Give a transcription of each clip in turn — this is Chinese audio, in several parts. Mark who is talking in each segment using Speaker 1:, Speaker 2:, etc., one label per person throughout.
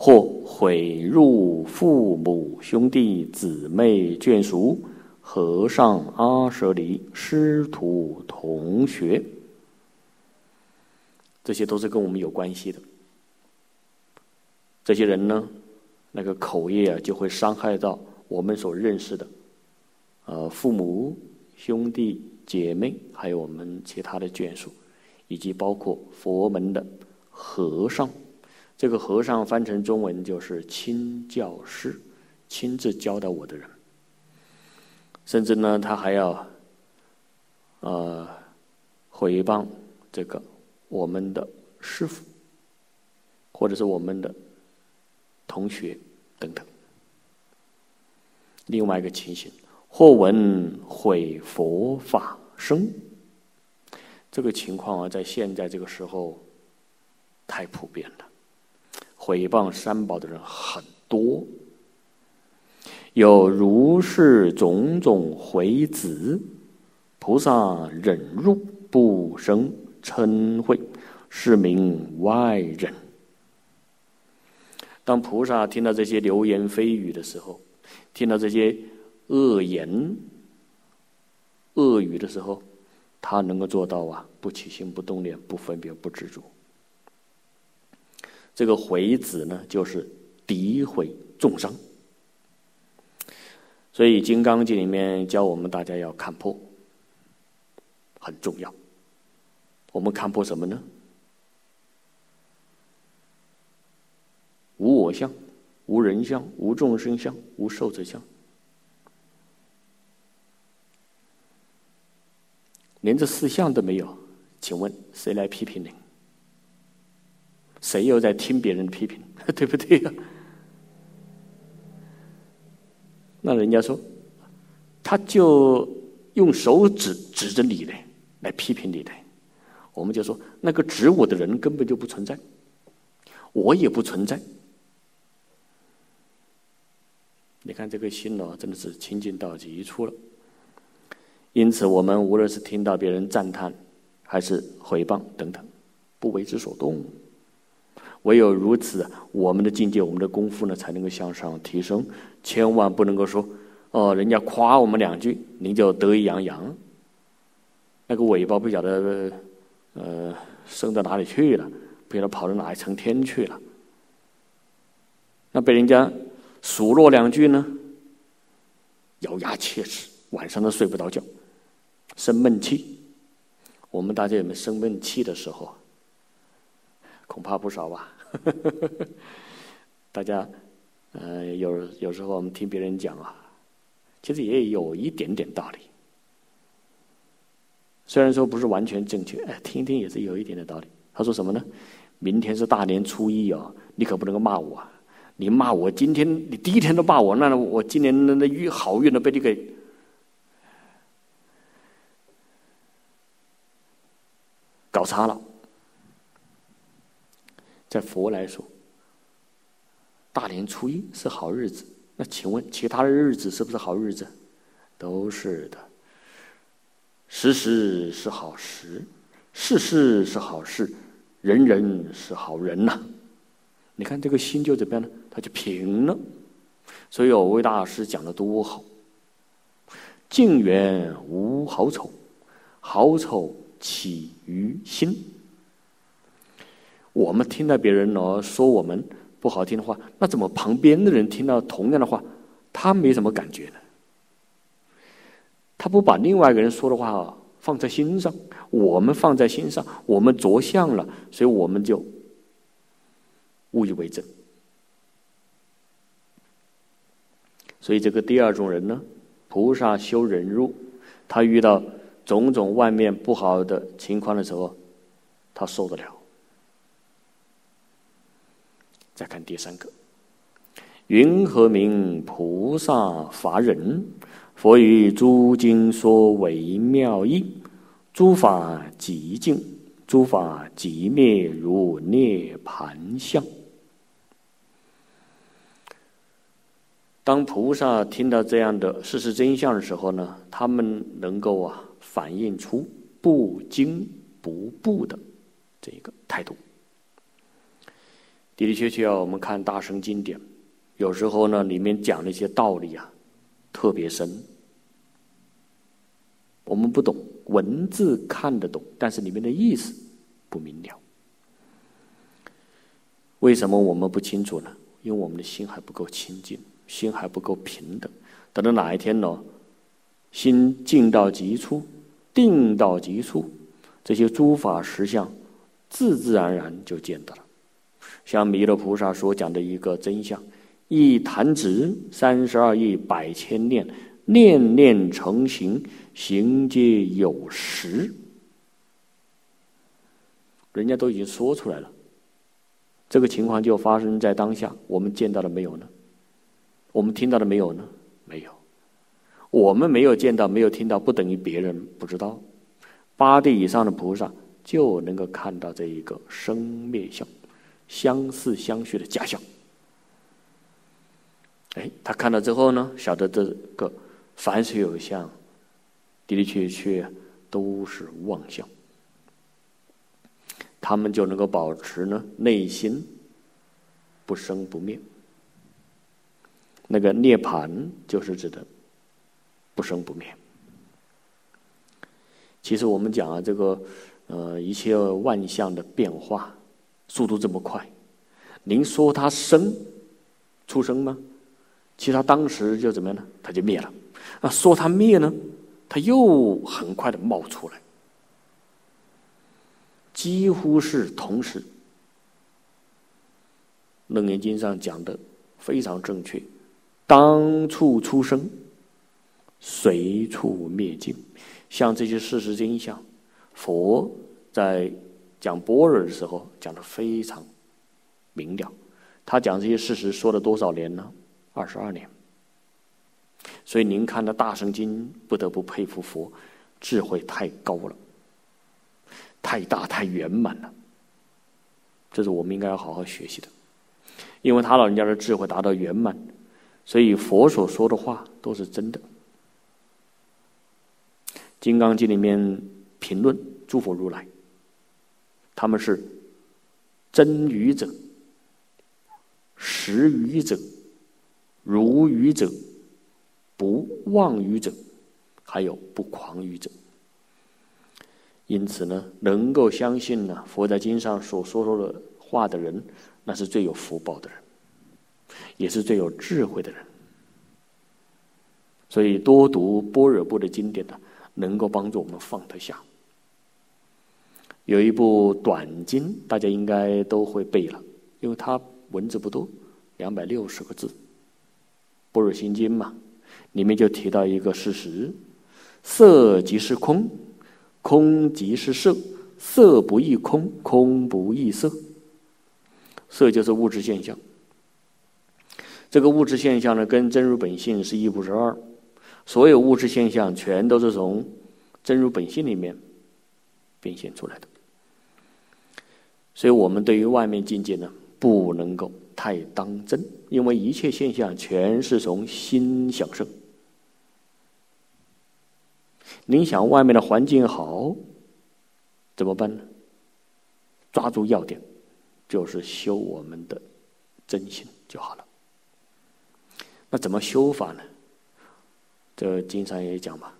Speaker 1: 或毁入父母兄弟姊妹眷属、和尚、阿舍离、师徒同学，这些都是跟我们有关系的。这些人呢，那个口业啊，就会伤害到我们所认识的，呃，父母、兄弟姐妹，还有我们其他的眷属，以及包括佛门的和尚。这个和尚翻成中文就是亲教师，亲自教导我的人。甚至呢，他还要，呃，回谤这个我们的师傅，或者是我们的。同学等等，另外一个情形，或闻毁佛法生，这个情况啊，在现在这个时候太普遍了，毁谤三宝的人很多，有如是种种回子，菩萨忍辱不生嗔恚，是名外忍。当菩萨听到这些流言蜚语的时候，听到这些恶言、恶语的时候，他能够做到啊，不起心、不动念、不分别、不执着。这个毁子呢，就是诋毁众生。所以《金刚经》里面教我们大家要看破，很重要。我们看破什么呢？无我相，无人相，无众生相，无寿者相，连这四相都没有，请问谁来批评你？谁又在听别人的批评？对不对呀？那人家说，他就用手指指着你来来批评你的，我们就说那个指我的人根本就不存在，我也不存在。你看这个心哦，真的是清净到极处了。因此，我们无论是听到别人赞叹，还是回谤等等，不为之所动。唯有如此，我们的境界、我们的功夫呢，才能够向上提升。千万不能够说哦，人家夸我们两句，您就得意洋洋，那个尾巴不晓得呃升到哪里去了，不晓得跑到哪一层天去了。那被人家。数落两句呢，咬牙切齿，晚上都睡不着觉，生闷气。我们大家有没有生闷气的时候？恐怕不少吧。大家，呃，有有时候我们听别人讲啊，其实也有一点点道理。虽然说不是完全正确，哎，听听也是有一点点道理。他说什么呢？明天是大年初一哦，你可不能够骂我。啊。你骂我，今天你第一天都骂我，那我今年那那运好运都被你给搞差了。在佛来说，大年初一是好日子，那请问其他的日子是不是好日子？都是的。时时是好时，事事是好事，人人是好人呐。你看这个心就怎么样呢？它就平了。所以有位大师讲的多好：“静缘无好丑，好丑起于心。”我们听到别人呢说我们不好听的话，那怎么旁边的人听到同样的话，他没什么感觉呢？他不把另外一个人说的话放在心上，我们放在心上，我们着相了，所以我们就。误以为真，所以这个第二种人呢，菩萨修忍辱，他遇到种种外面不好的情况的时候，他受得了。再看第三个，云何名菩萨法忍？佛于诸经说为妙义，诸法极静，诸法极灭，如涅盘相。当菩萨听到这样的事实真相的时候呢，他们能够啊反映出不惊不怖的这个态度。的的确确啊，我们看大乘经典，有时候呢，里面讲的一些道理啊，特别深，我们不懂，文字看得懂，但是里面的意思不明了。为什么我们不清楚呢？因为我们的心还不够清净，心还不够平等。等到哪一天呢，心静到极处，定到极处，这些诸法实相，自自然然就见到了。像弥勒菩萨所讲的一个真相：一弹指，三十二亿百千念，念念成形，形皆有实。人家都已经说出来了，这个情况就发生在当下。我们见到了没有呢？我们听到了没有呢？没有。我们没有见到、没有听到，不等于别人不知道。八地以上的菩萨就能够看到这一个生灭相。相似相续的假象，哎，他看到之后呢，晓得这个凡是有相，的的确确都是妄相，他们就能够保持呢内心不生不灭。那个涅盘就是指的不生不灭。其实我们讲啊，这个呃一切万象的变化。速度这么快，您说它生出生吗？其实它当时就怎么样呢？它就灭了。啊，说它灭呢，它又很快的冒出来，几乎是同时。楞严经上讲的非常正确，当处出生，随处灭尽。像这些事实真相，佛在。讲般若的时候，讲的非常明了。他讲这些事实说了多少年呢？二十二年。所以您看的《大圣经》，不得不佩服佛，智慧太高了，太大太圆满了。这是我们应该要好好学习的，因为他老人家的智慧达到圆满，所以佛所说的话都是真的。《金刚经》里面评论诸佛如来。他们是真愚者、实愚者、如愚者、不妄愚者，还有不狂愚者。因此呢，能够相信呢佛在经上所说说的话的人，那是最有福报的人，也是最有智慧的人。所以多读般若部的经典呢，能够帮助我们放得下。有一部短经，大家应该都会背了，因为它文字不多，两百六十个字，《般若心经》嘛，里面就提到一个事实：色即是空，空即是色，色不异空，空不异色。色就是物质现象，这个物质现象呢，跟真如本性是一不是二，所有物质现象全都是从真如本性里面变现出来的。所以我们对于外面境界呢，不能够太当真，因为一切现象全是从心想生。您想外面的环境好，怎么办呢？抓住要点，就是修我们的真心就好了。那怎么修法呢？这经常也讲嘛，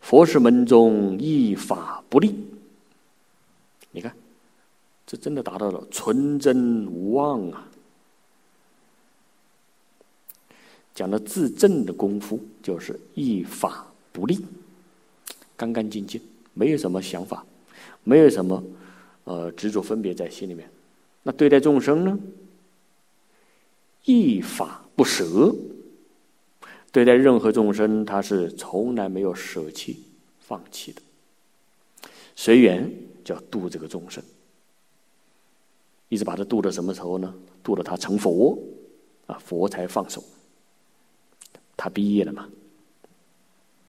Speaker 1: 佛是门中一法不立。你看。这真的达到了纯真无妄啊！讲的自证的功夫，就是一法不立，干干净净，没有什么想法，没有什么呃执着分别在心里面。那对待众生呢？一法不舍，对待任何众生，他是从来没有舍弃、放弃的。随缘叫度这个众生。一直把他渡到什么时候呢？渡到他成佛，啊，佛才放手。他毕业了嘛？